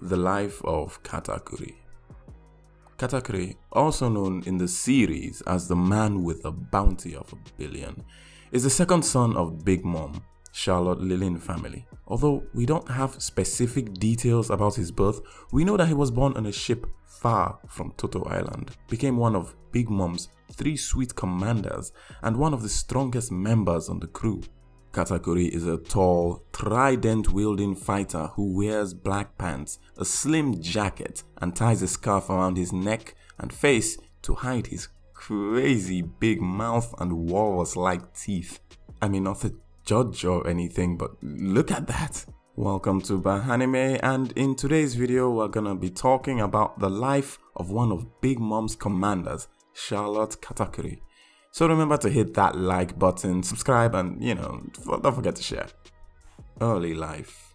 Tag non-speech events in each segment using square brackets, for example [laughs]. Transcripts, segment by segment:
The Life of Katakuri Katakuri, also known in the series as the man with a bounty of a billion, is the second son of Big Mom, Charlotte Linlin family. Although we don't have specific details about his birth, we know that he was born on a ship far from Toto Island, became one of Big Mom's three sweet commanders, and one of the strongest members on the crew. Katakuri is a tall, trident-wielding fighter who wears black pants, a slim jacket, and ties a scarf around his neck and face to hide his crazy big mouth and walrus-like teeth. I mean, not to judge or anything, but look at that. Welcome to Bahanime and in today's video we're gonna be talking about the life of one of Big Mom's commanders, Charlotte Katakuri. So remember to hit that like button, subscribe and you know, don't forget to share. Early life.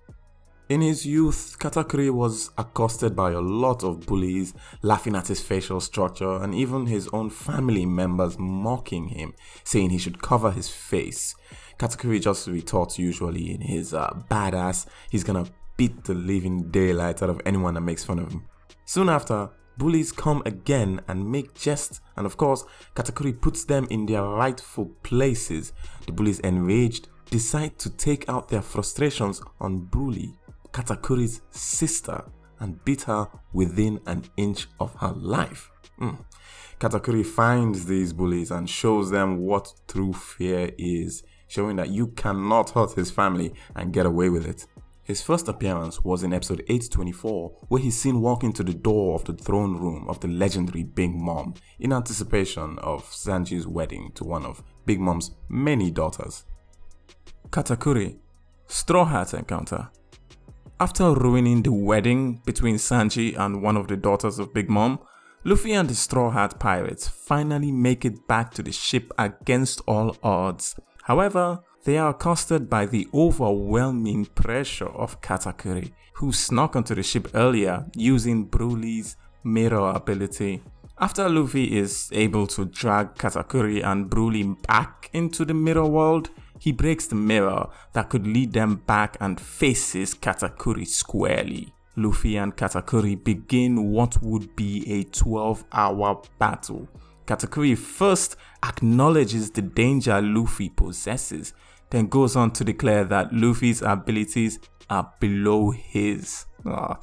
In his youth, Katakuri was accosted by a lot of bullies, laughing at his facial structure and even his own family members mocking him, saying he should cover his face. Katakuri just retorts usually in his uh, badass, he's gonna beat the living daylight out of anyone that makes fun of him. Soon after, bullies come again and make jests and of course Katakuri puts them in their rightful places. The bullies enraged decide to take out their frustrations on Brûlée, Katakuri's sister and beat her within an inch of her life. Mm. Katakuri finds these bullies and shows them what true fear is, showing that you cannot hurt his family and get away with it. His first appearance was in episode 824 where he's seen walking to the door of the throne room of the legendary Big Mom in anticipation of Sanji's wedding to one of Big Mom's many daughters. Katakuri Straw Hat Encounter After ruining the wedding between Sanji and one of the daughters of Big Mom, Luffy and the Straw Hat Pirates finally make it back to the ship against all odds. However, they are accosted by the overwhelming pressure of Katakuri, who snuck onto the ship earlier using Brûlée's mirror ability. After Luffy is able to drag Katakuri and Broly back into the mirror world, he breaks the mirror that could lead them back and faces Katakuri squarely. Luffy and Katakuri begin what would be a 12 hour battle. Katakuri first acknowledges the danger Luffy possesses then goes on to declare that Luffy's abilities are below his. Oh.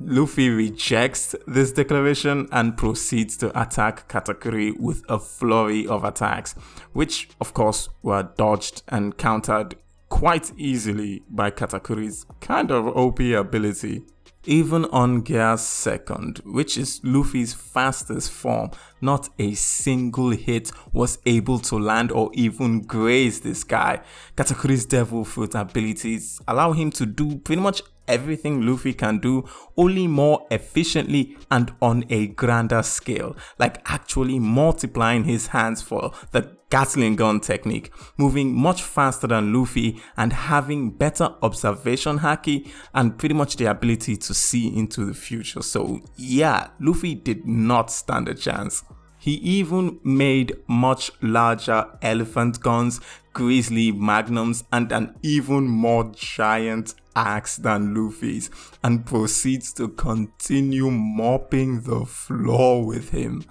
Luffy rejects this declaration and proceeds to attack Katakuri with a flurry of attacks, which of course were dodged and countered quite easily by Katakuri's kind of OP ability. Even on Gear second, which is Luffy's fastest form, not a single hit was able to land or even graze this guy. Katakuri's Devil Fruit abilities allow him to do pretty much everything Luffy can do, only more efficiently and on a grander scale, like actually multiplying his hands for the Gatling gun technique, moving much faster than Luffy and having better observation haki and pretty much the ability to see into the future. So yeah, Luffy did not stand a chance. He even made much larger elephant guns, grizzly magnums, and an even more giant axe than Luffy's, and proceeds to continue mopping the floor with him.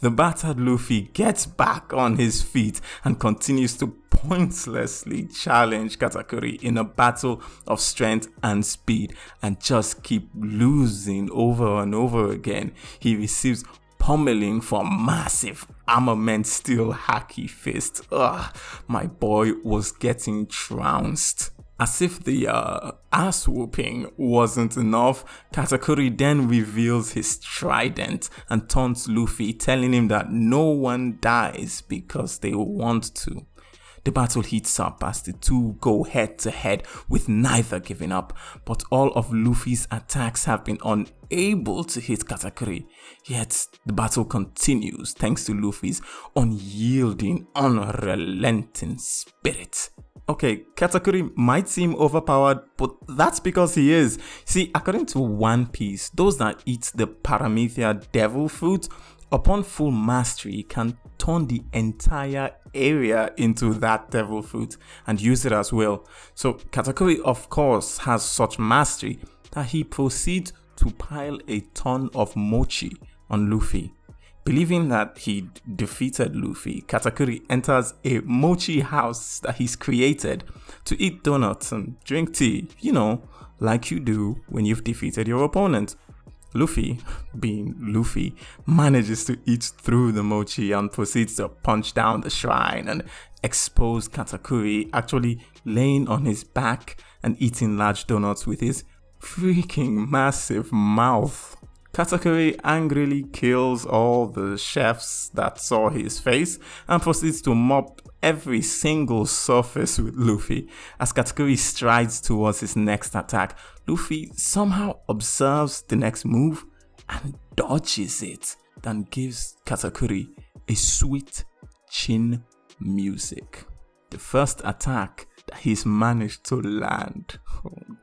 The battered Luffy gets back on his feet and continues to pointlessly challenge Katakuri in a battle of strength and speed and just keep losing over and over again. He receives pummeling from massive armament steel haki fist. Ugh, my boy was getting trounced. As if the uh, ass whooping wasn't enough, Katakuri then reveals his trident and taunts Luffy, telling him that no one dies because they want to. The battle heats up as the two go head to head with neither giving up, but all of Luffy's attacks have been unable to hit Katakuri. Yet the battle continues thanks to Luffy's unyielding, unrelenting spirit. Okay, Katakuri might seem overpowered, but that's because he is. See, according to One Piece, those that eat the Paramecia devil fruit, upon full mastery, can turn the entire area into that devil fruit and use it as well. So Katakuri, of course, has such mastery that he proceeds to pile a ton of mochi on Luffy. Believing that he defeated Luffy, Katakuri enters a mochi house that he's created to eat donuts and drink tea, you know, like you do when you've defeated your opponent. Luffy, being Luffy, manages to eat through the mochi and proceeds to punch down the shrine and expose Katakuri actually laying on his back and eating large donuts with his freaking massive mouth. Katakuri angrily kills all the chefs that saw his face and proceeds to mop every single surface with Luffy. As Katakuri strides towards his next attack, Luffy somehow observes the next move and dodges it, then gives Katakuri a sweet chin music. The first attack that he's managed to land. [laughs] Oh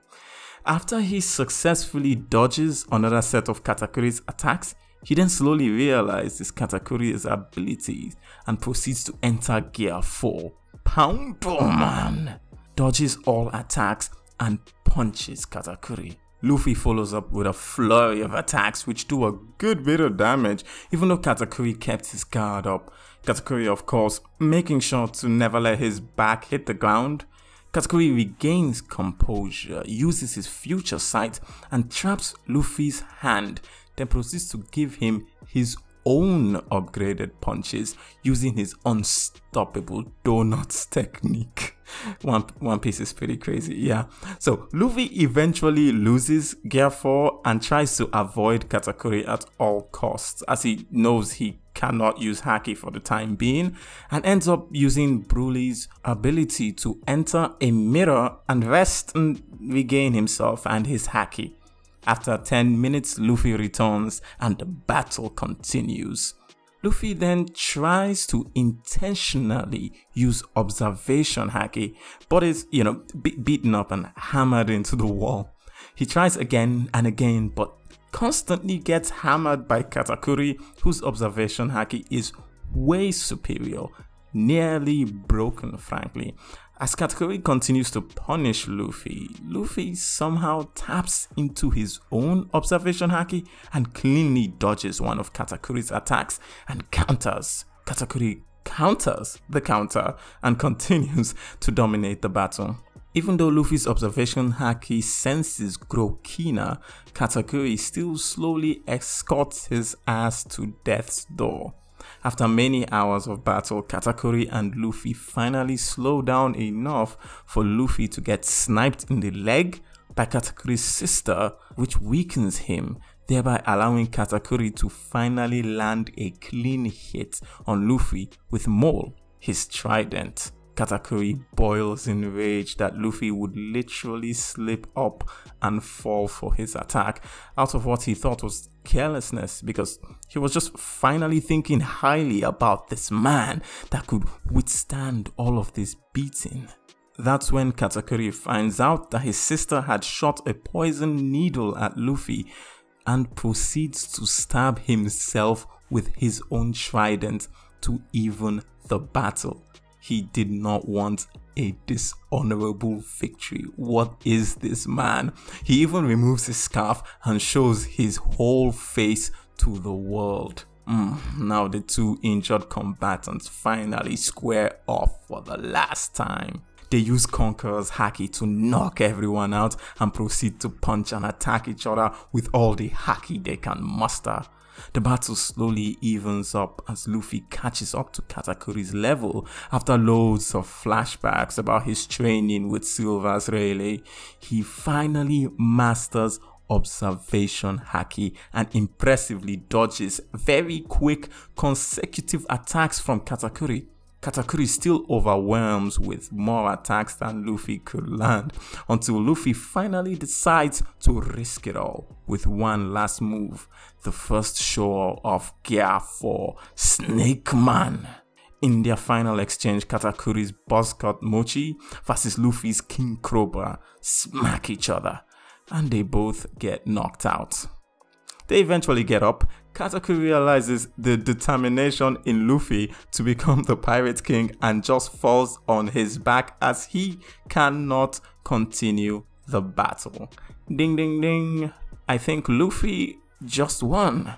After he successfully dodges another set of Katakuri's attacks, he then slowly realizes Katakuri's abilities and proceeds to enter gear 4. Boundman dodges all attacks and punches Katakuri. Luffy follows up with a flurry of attacks which do a good bit of damage even though Katakuri kept his guard up. Katakuri of course making sure to never let his back hit the ground Katakuri regains composure, uses his future sight and traps Luffy's hand, then proceeds to give him his own upgraded punches using his unstoppable donuts [laughs] technique. One, One Piece is pretty crazy, yeah. So Luffy eventually loses Gear 4 and tries to avoid Katakuri at all costs as he knows he cannot use Haki for the time being and ends up using Brûlée's ability to enter a mirror and rest and regain himself and his Haki. After 10 minutes, Luffy returns and the battle continues. Luffy then tries to intentionally use observation haki, but is, you know, be beaten up and hammered into the wall. He tries again and again, but constantly gets hammered by Katakuri, whose observation haki is way superior, nearly broken, frankly. As Katakuri continues to punish Luffy, Luffy somehow taps into his own observation haki and cleanly dodges one of Katakuri's attacks and counters. Katakuri counters the counter and [laughs] continues to dominate the battle. Even though Luffy's observation haki senses grow keener, Katakuri still slowly escorts his ass to death's door. After many hours of battle, Katakuri and Luffy finally slow down enough for Luffy to get sniped in the leg by Katakuri's sister, which weakens him, thereby allowing Katakuri to finally land a clean hit on Luffy with Mole, his trident. Katakuri boils in rage that Luffy would literally slip up and fall for his attack out of what he thought was carelessness because he was just finally thinking highly about this man that could withstand all of this beating. That's when Katakuri finds out that his sister had shot a poison needle at Luffy and proceeds to stab himself with his own trident to even the battle. He did not want a dishonorable victory. What is this man? He even removes his scarf and shows his whole face to the world. Mm, now the two injured combatants finally square off for the last time. They use Conqueror's Haki to knock everyone out and proceed to punch and attack each other with all the Haki they can muster. The battle slowly evens up as Luffy catches up to Katakuri's level after loads of flashbacks about his training with Silvers Rayleigh. He finally masters observation haki and impressively dodges very quick consecutive attacks from Katakuri. Katakuri still overwhelms with more attacks than Luffy could land until Luffy finally decides to risk it all with one last move, the first show of Gear 4 Snake Man. In their final exchange, Katakuri's Buzzcut Mochi versus Luffy's King Cobra smack each other and they both get knocked out. They eventually get up. Katakuri realizes the determination in Luffy to become the Pirate King and just falls on his back as he cannot continue the battle. Ding ding ding. I think Luffy just won.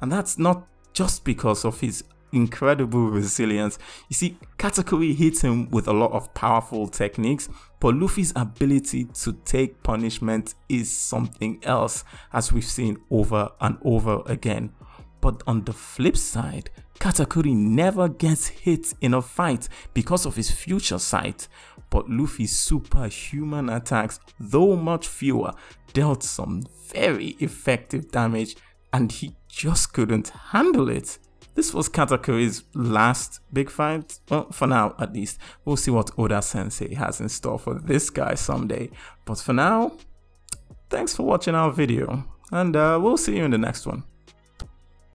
And that's not just because of his incredible resilience. You see, Katakuri hits him with a lot of powerful techniques, but Luffy's ability to take punishment is something else, as we've seen over and over again. But on the flip side, Katakuri never gets hit in a fight because of his future sight, but Luffy's superhuman attacks, though much fewer, dealt some very effective damage and he just couldn't handle it. This was Katakuri's last big fight, well, for now at least. We'll see what Oda Sensei has in store for this guy someday. But for now, thanks for watching our video, and uh, we'll see you in the next one.